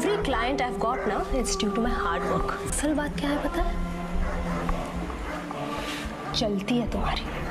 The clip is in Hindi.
client I've got now, it's due to my hard work. असल बात क्या है पता है चलती है तुम्हारी